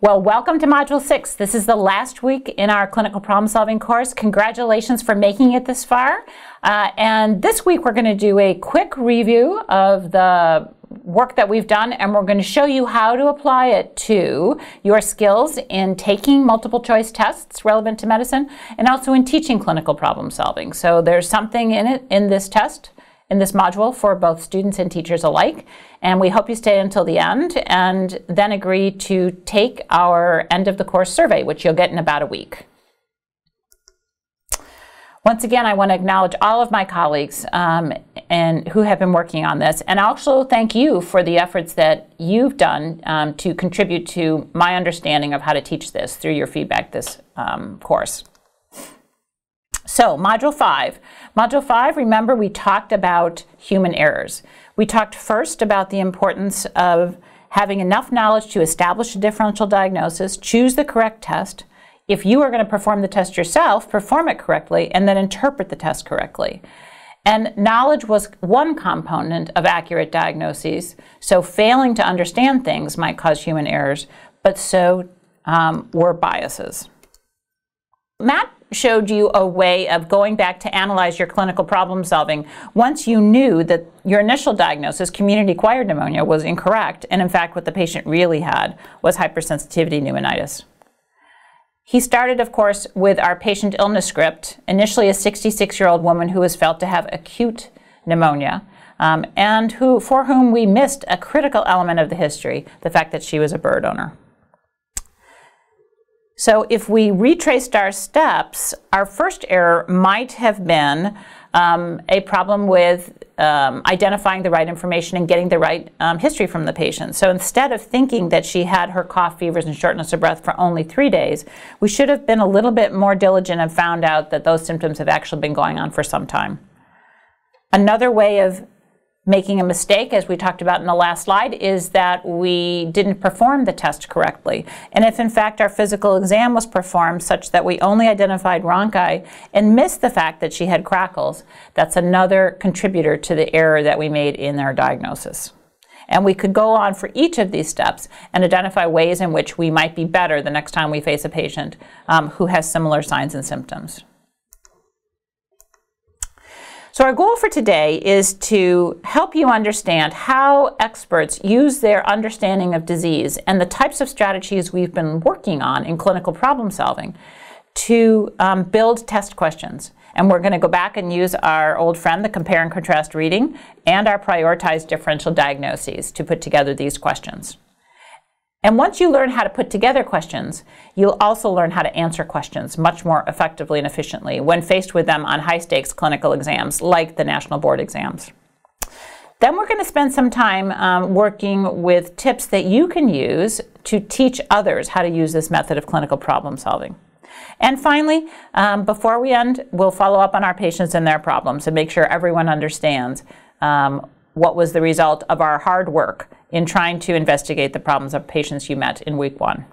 Well, welcome to Module 6. This is the last week in our clinical problem solving course. Congratulations for making it this far. Uh, and this week we're going to do a quick review of the work that we've done and we're going to show you how to apply it to your skills in taking multiple choice tests relevant to medicine and also in teaching clinical problem solving. So there's something in it in this test in this module for both students and teachers alike. And we hope you stay until the end and then agree to take our end of the course survey, which you'll get in about a week. Once again, I want to acknowledge all of my colleagues um, and who have been working on this, and also thank you for the efforts that you've done um, to contribute to my understanding of how to teach this through your feedback this um, course. So, Module 5. Module 5, remember we talked about human errors. We talked first about the importance of having enough knowledge to establish a differential diagnosis, choose the correct test. If you are going to perform the test yourself, perform it correctly, and then interpret the test correctly. And knowledge was one component of accurate diagnoses. So, failing to understand things might cause human errors, but so um, were biases. Matt showed you a way of going back to analyze your clinical problem solving once you knew that your initial diagnosis, community acquired pneumonia, was incorrect, and in fact, what the patient really had was hypersensitivity pneumonitis. He started, of course, with our patient illness script, initially a 66 year old woman who was felt to have acute pneumonia. Um, and who, for whom we missed a critical element of the history, the fact that she was a bird owner. So if we retraced our steps, our first error might have been um, a problem with um, identifying the right information and getting the right um, history from the patient. So instead of thinking that she had her cough, fevers, and shortness of breath for only three days, we should have been a little bit more diligent and found out that those symptoms have actually been going on for some time. Another way of making a mistake, as we talked about in the last slide, is that we didn't perform the test correctly. And if in fact our physical exam was performed such that we only identified rhonchi and missed the fact that she had crackles, that's another contributor to the error that we made in our diagnosis. And we could go on for each of these steps and identify ways in which we might be better the next time we face a patient um, who has similar signs and symptoms. So our goal for today is to help you understand how experts use their understanding of disease and the types of strategies we've been working on in clinical problem solving to um, build test questions. And we're going to go back and use our old friend, the compare and contrast reading, and our prioritized differential diagnoses to put together these questions. And once you learn how to put together questions, you'll also learn how to answer questions much more effectively and efficiently when faced with them on high stakes clinical exams like the national board exams. Then we're going to spend some time um, working with tips that you can use to teach others how to use this method of clinical problem solving. And finally, um, before we end, we'll follow up on our patients and their problems and make sure everyone understands um, what was the result of our hard work in trying to investigate the problems of patients you met in week one.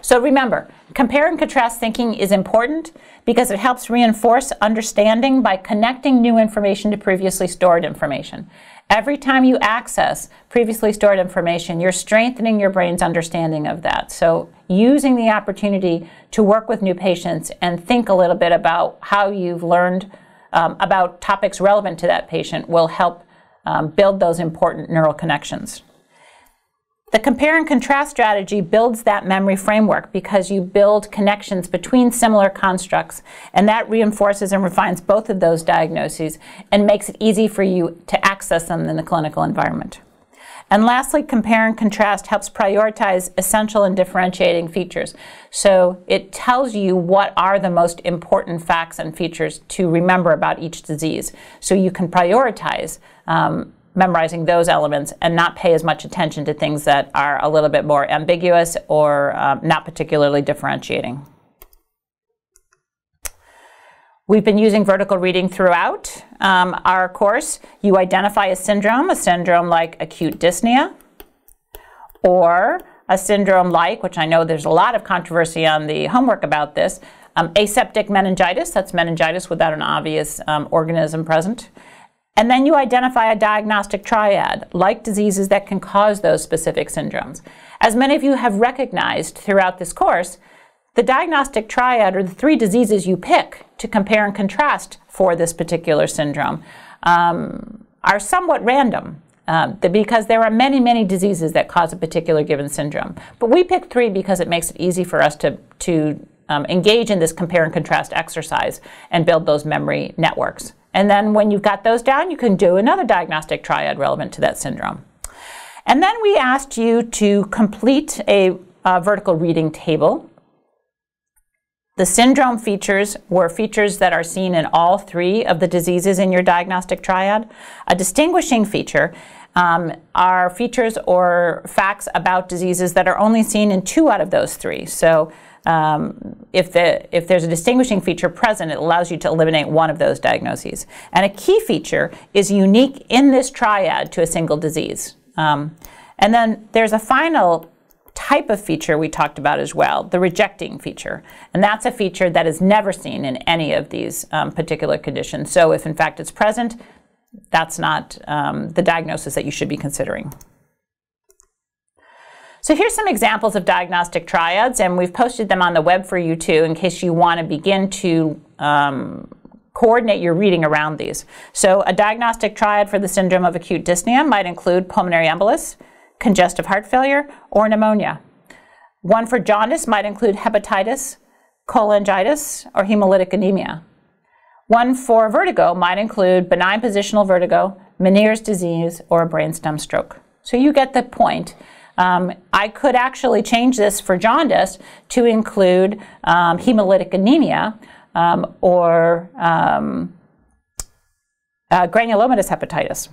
So remember, compare and contrast thinking is important because it helps reinforce understanding by connecting new information to previously stored information. Every time you access previously stored information, you're strengthening your brain's understanding of that. So using the opportunity to work with new patients and think a little bit about how you've learned um, about topics relevant to that patient will help um, build those important neural connections. The compare and contrast strategy builds that memory framework because you build connections between similar constructs, and that reinforces and refines both of those diagnoses and makes it easy for you to access them in the clinical environment. And lastly, compare and contrast helps prioritize essential and differentiating features. So it tells you what are the most important facts and features to remember about each disease. So you can prioritize um, memorizing those elements and not pay as much attention to things that are a little bit more ambiguous or um, not particularly differentiating. We've been using vertical reading throughout um, our course. You identify a syndrome, a syndrome like acute dyspnea, or a syndrome like, which I know there's a lot of controversy on the homework about this, um, aseptic meningitis, that's meningitis without an obvious um, organism present, And then you identify a diagnostic triad, like diseases that can cause those specific syndromes. As many of you have recognized throughout this course, the diagnostic triad are the three diseases you pick to compare and contrast for this particular syndrome um, are somewhat random. Um, because there are many, many diseases that cause a particular given syndrome. But we picked three because it makes it easy for us to, to um, engage in this compare and contrast exercise and build those memory networks. And then when you've got those down, you can do another diagnostic triad relevant to that syndrome. And then we asked you to complete a, a vertical reading table. The syndrome features were features that are seen in all three of the diseases in your diagnostic triad. A distinguishing feature um, are features or facts about diseases that are only seen in two out of those three. So um, if, the, if there's a distinguishing feature present, it allows you to eliminate one of those diagnoses. And a key feature is unique in this triad to a single disease. Um, and then there's a final type of feature we talked about as well, the rejecting feature. And that's a feature that is never seen in any of these um, particular conditions. So if in fact it's present, that's not um, the diagnosis that you should be considering. So here's some examples of diagnostic triads, and we've posted them on the web for you too, in case you want to begin to um, coordinate your reading around these. So a diagnostic triad for the syndrome of acute dyspnea might include pulmonary embolus, congestive heart failure, or pneumonia. One for jaundice might include hepatitis, cholangitis, or hemolytic anemia. One for vertigo might include benign positional vertigo, Meniere's disease, or a brainstem stroke. So you get the point. Um, I could actually change this for jaundice to include um, hemolytic anemia um, or um, uh, granulomatous hepatitis.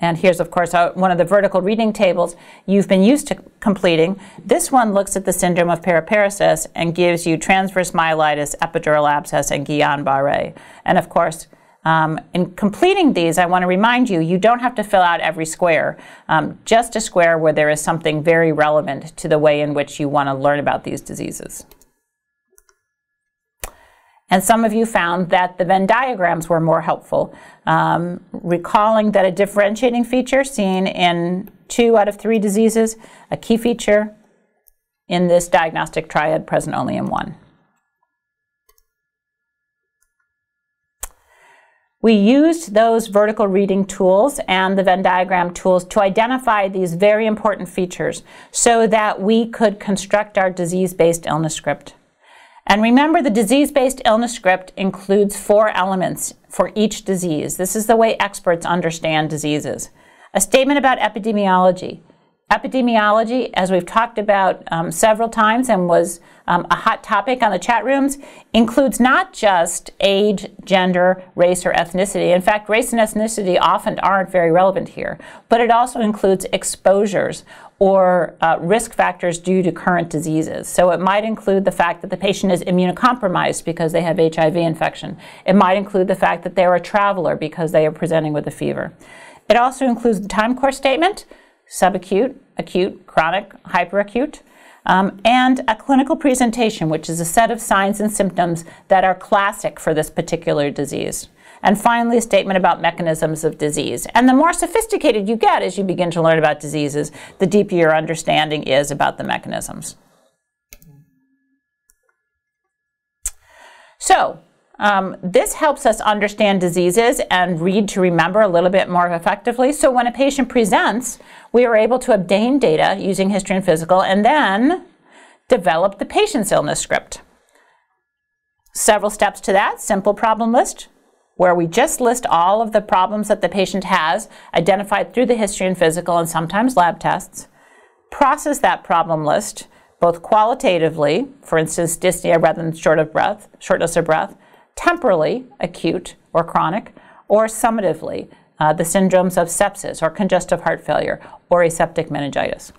And here's, of course, one of the vertical reading tables you've been used to completing. This one looks at the syndrome of paraparesis and gives you transverse myelitis, epidural abscess, and Guillain-Barré. And of course, um, in completing these, I want to remind you, you don't have to fill out every square, um, just a square where there is something very relevant to the way in which you want to learn about these diseases. And some of you found that the Venn diagrams were more helpful, um, recalling that a differentiating feature seen in two out of three diseases, a key feature in this diagnostic triad present only in one. We used those vertical reading tools and the Venn diagram tools to identify these very important features so that we could construct our disease-based illness script. And remember, the disease-based illness script includes four elements for each disease. This is the way experts understand diseases. A statement about epidemiology. Epidemiology, as we've talked about um, several times and was um, a hot topic on the chat rooms, includes not just age, gender, race, or ethnicity. In fact, race and ethnicity often aren't very relevant here, but it also includes exposures or uh, risk factors due to current diseases. So it might include the fact that the patient is immunocompromised because they have HIV infection. It might include the fact that they're a traveler because they are presenting with a fever. It also includes the time course statement, subacute, acute, chronic, hyperacute, um, and a clinical presentation, which is a set of signs and symptoms that are classic for this particular disease. And finally, a statement about mechanisms of disease. And the more sophisticated you get as you begin to learn about diseases, the deeper your understanding is about the mechanisms. So, um, this helps us understand diseases and read to remember a little bit more effectively. So when a patient presents, we are able to obtain data using history and physical and then develop the patient's illness script. Several steps to that, simple problem list, where we just list all of the problems that the patient has, identified through the history and physical and sometimes lab tests, process that problem list, both qualitatively, for instance, dyspnea rather than short of breath, shortness of breath, temporally, acute or chronic, or summatively, uh, the syndromes of sepsis or congestive heart failure or aseptic meningitis.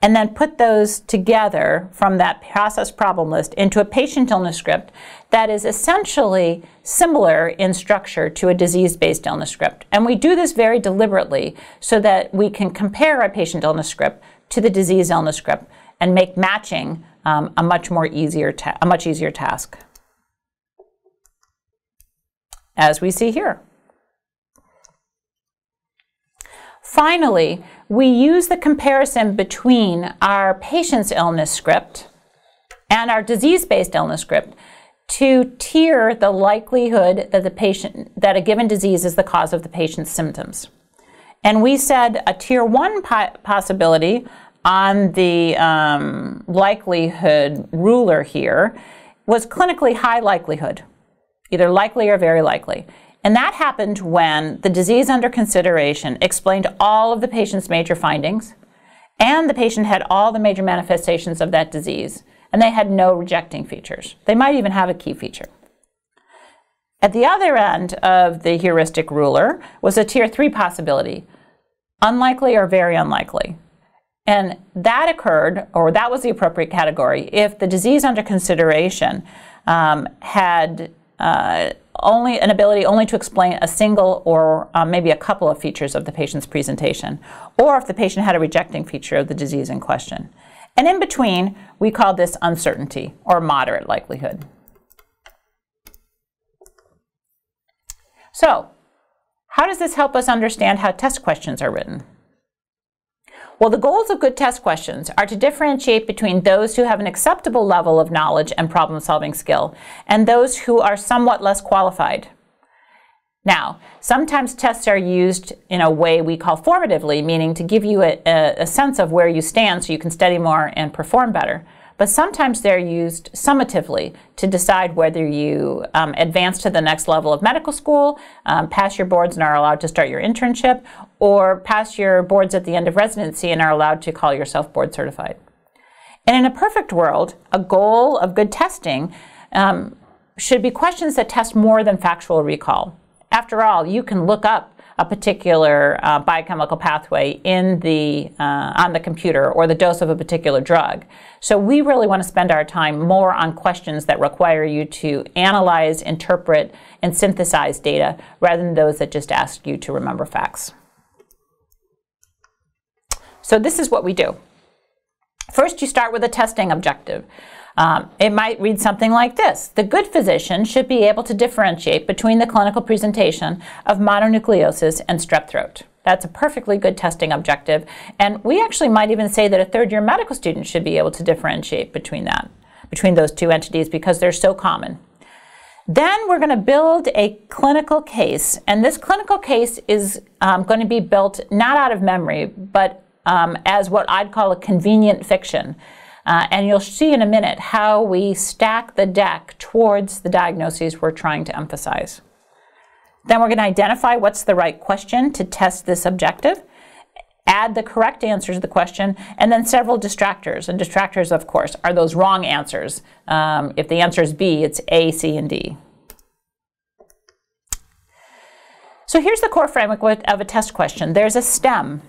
And then put those together from that process problem list into a patient illness script that is essentially similar in structure to a disease-based illness script. And we do this very deliberately so that we can compare a patient illness script to the disease illness script and make matching um, a much more easier a much easier task. As we see here. Finally, we use the comparison between our patient's illness script and our disease-based illness script to tier the likelihood that the patient that a given disease is the cause of the patient's symptoms. And we said a tier one po possibility on the um, likelihood ruler here was clinically high likelihood, either likely or very likely. And that happened when the disease under consideration explained all of the patient's major findings, and the patient had all the major manifestations of that disease, and they had no rejecting features. They might even have a key feature. At the other end of the heuristic ruler was a tier three possibility, unlikely or very unlikely. And that occurred, or that was the appropriate category, if the disease under consideration um, had uh, only an ability only to explain a single or uh, maybe a couple of features of the patient's presentation, or if the patient had a rejecting feature of the disease in question. And in between, we call this uncertainty or moderate likelihood. So, how does this help us understand how test questions are written? Well, the goals of good test questions are to differentiate between those who have an acceptable level of knowledge and problem solving skill and those who are somewhat less qualified. Now, sometimes tests are used in a way we call formatively, meaning to give you a, a, sense of where you stand so you can study more and perform better but sometimes they're used summatively to decide whether you um, advance to the next level of medical school, um, pass your boards and are allowed to start your internship, or pass your boards at the end of residency and are allowed to call yourself board certified. And in a perfect world, a goal of good testing um, should be questions that test more than factual recall. After all, you can look up a particular uh, biochemical pathway in the, uh, on the computer or the dose of a particular drug. So we really want to spend our time more on questions that require you to analyze, interpret, and synthesize data rather than those that just ask you to remember facts. So this is what we do. First, you start with a testing objective. Um, it might read something like this. The good physician should be able to differentiate between the clinical presentation of mononucleosis and strep throat. That's a perfectly good testing objective. And we actually might even say that a third year medical student should be able to differentiate between that, between those two entities because they're so common. Then we're going to build a clinical case, and this clinical case is um, going to be built not out of memory, but um, as what I'd call a convenient fiction. Uh, and you'll see in a minute how we stack the deck towards the diagnoses we're trying to emphasize. Then we're going to identify what's the right question to test this objective, add the correct answer to the question, and then several distractors. And distractors, of course, are those wrong answers. Um, if the answer is B, it's A, C, and D. So here's the core framework of a test question. There's a stem,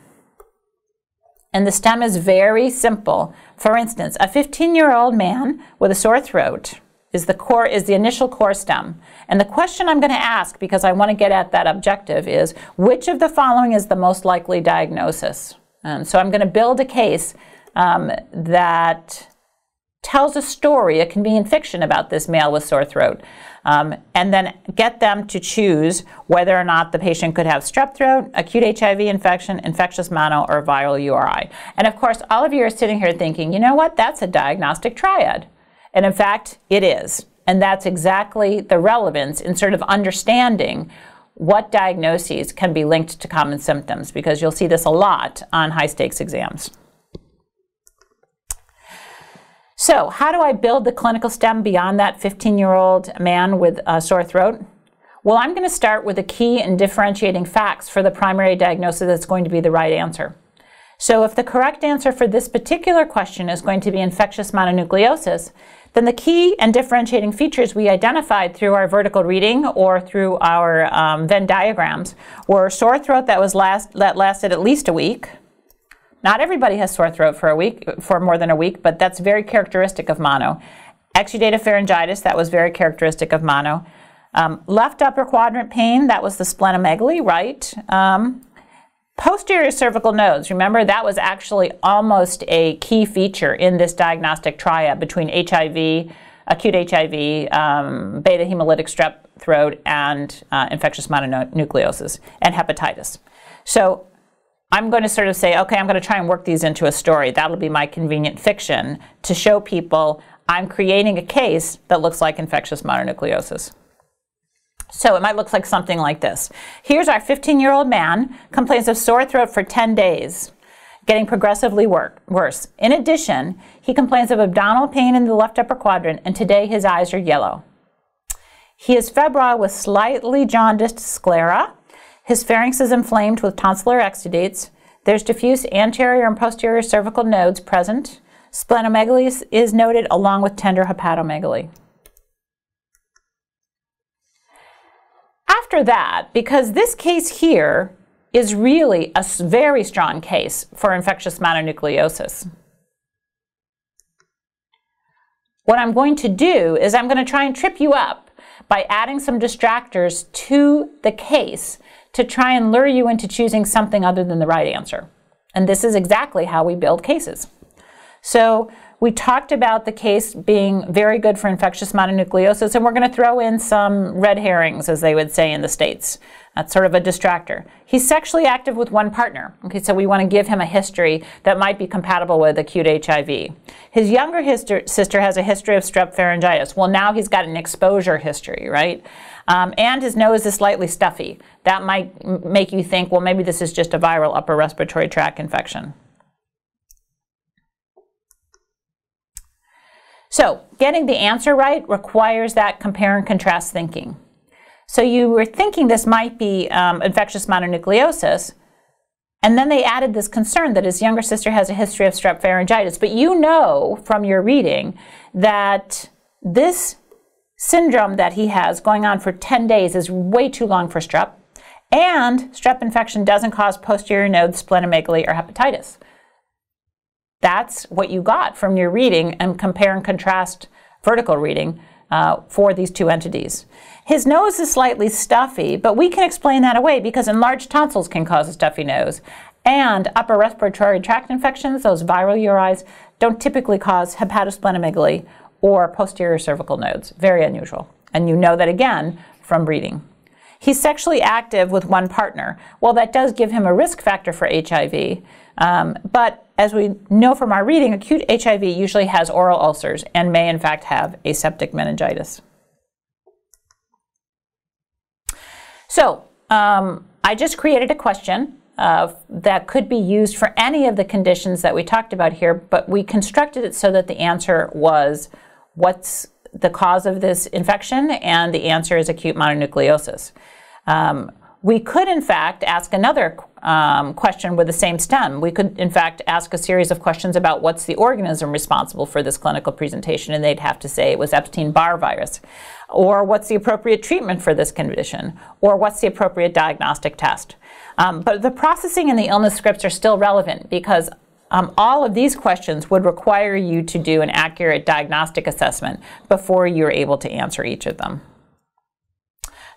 and the stem is very simple. For instance, a 15-year-old man with a sore throat is the core is the initial core stem. And the question I'm going to ask because I want to get at that objective is which of the following is the most likely diagnosis? And so I'm going to build a case um, that tells a story, a convenient fiction about this male with sore throat, um, and then get them to choose whether or not the patient could have strep throat, acute HIV infection, infectious mono, or viral URI. And of course, all of you are sitting here thinking, you know what, that's a diagnostic triad. And in fact, it is. And that's exactly the relevance in sort of understanding what diagnoses can be linked to common symptoms, because you'll see this a lot on high stakes exams. So, how do I build the clinical stem beyond that 15 year old man with a sore throat? Well, I'm going to start with the key and differentiating facts for the primary diagnosis that's going to be the right answer. So, if the correct answer for this particular question is going to be infectious mononucleosis, then the key and differentiating features we identified through our vertical reading or through our um, Venn diagrams were sore throat that was last that lasted at least a week, not everybody has sore throat for a week, for more than a week, but that's very characteristic of mono. Exudative pharyngitis, that was very characteristic of mono. Um, left upper quadrant pain, that was the splenomegaly, right? Um, posterior cervical nodes, remember that was actually almost a key feature in this diagnostic triad between HIV, acute HIV, um, beta hemolytic strep throat, and uh, infectious mononucleosis, and hepatitis. So I'm going to sort of say, okay, I'm going to try and work these into a story. That'll be my convenient fiction to show people I'm creating a case that looks like infectious mononucleosis. So it might look like something like this. Here's our 15 year old man, complains of sore throat for 10 days, getting progressively wor worse. In addition, he complains of abdominal pain in the left upper quadrant, and today his eyes are yellow. He is febrile with slightly jaundiced sclera. His pharynx is inflamed with tonsillar exudates. There's diffuse anterior and posterior cervical nodes present. Splenomegaly is noted along with tender hepatomegaly. After that, because this case here is really a very strong case for infectious mononucleosis, what I'm going to do is I'm going to try and trip you up by adding some distractors to the case to try and lure you into choosing something other than the right answer. And this is exactly how we build cases. So we talked about the case being very good for infectious mononucleosis, and we're going to throw in some red herrings, as they would say in the States. That's sort of a distractor. He's sexually active with one partner. Okay, so we want to give him a history that might be compatible with acute HIV. His younger sister has a history of strep pharyngitis. Well, now he's got an exposure history, right? Um, and his nose is slightly stuffy. That might make you think, well, maybe this is just a viral upper respiratory tract infection. So getting the answer right requires that compare and contrast thinking. So you were thinking this might be um, infectious mononucleosis, and then they added this concern that his younger sister has a history of strep pharyngitis. But you know from your reading that this syndrome that he has going on for 10 days is way too long for strep. And strep infection doesn't cause posterior node splenomegaly or hepatitis. That's what you got from your reading and compare and contrast vertical reading uh, for these two entities. His nose is slightly stuffy, but we can explain that away because enlarged tonsils can cause a stuffy nose. And upper respiratory tract infections, those viral URIs, don't typically cause hepatosplenomegaly or posterior cervical nodes. Very unusual. And you know that again from reading. He's sexually active with one partner. Well, that does give him a risk factor for HIV. Um, but as we know from our reading, acute HIV usually has oral ulcers and may in fact have aseptic meningitis. So um, I just created a question uh, that could be used for any of the conditions that we talked about here, but we constructed it so that the answer was what's the cause of this infection, and the answer is acute mononucleosis. Um, we could, in fact, ask another um, question with the same stem. We could, in fact, ask a series of questions about what's the organism responsible for this clinical presentation, and they'd have to say it was Epstein-Barr virus. Or what's the appropriate treatment for this condition? Or what's the appropriate diagnostic test? Um, but the processing and the illness scripts are still relevant because um, all of these questions would require you to do an accurate diagnostic assessment before you're able to answer each of them.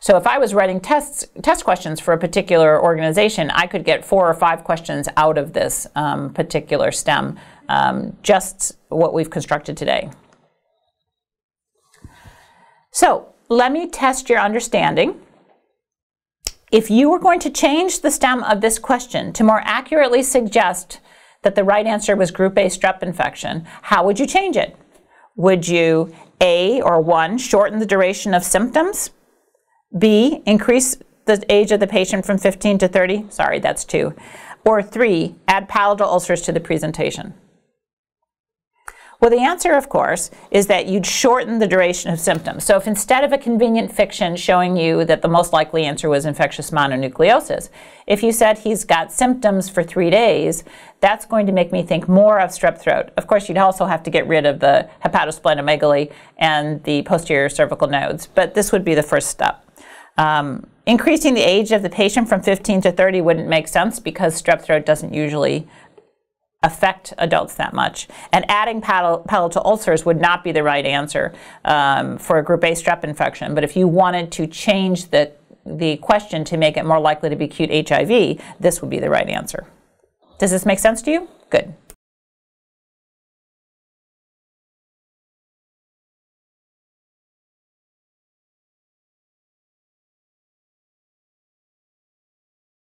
So if I was writing tests, test questions for a particular organization, I could get four or five questions out of this um, particular STEM, um, just what we've constructed today. So let me test your understanding. If you were going to change the stem of this question to more accurately suggest that the right answer was group A strep infection, how would you change it? Would you A or 1 shorten the duration of symptoms? B, increase the age of the patient from 15 to 30. Sorry, that's two. Or three, add palatal ulcers to the presentation. Well, the answer, of course, is that you'd shorten the duration of symptoms. So if instead of a convenient fiction showing you that the most likely answer was infectious mononucleosis, if you said he's got symptoms for three days, that's going to make me think more of strep throat. Of course, you'd also have to get rid of the hepatosplenomegaly and the posterior cervical nodes, but this would be the first step. Um, increasing the age of the patient from 15 to 30 wouldn't make sense because strep throat doesn't usually affect adults that much. And adding palatal ulcers would not be the right answer um, for a group A strep infection. But if you wanted to change the, the question to make it more likely to be acute HIV, this would be the right answer. Does this make sense to you? Good.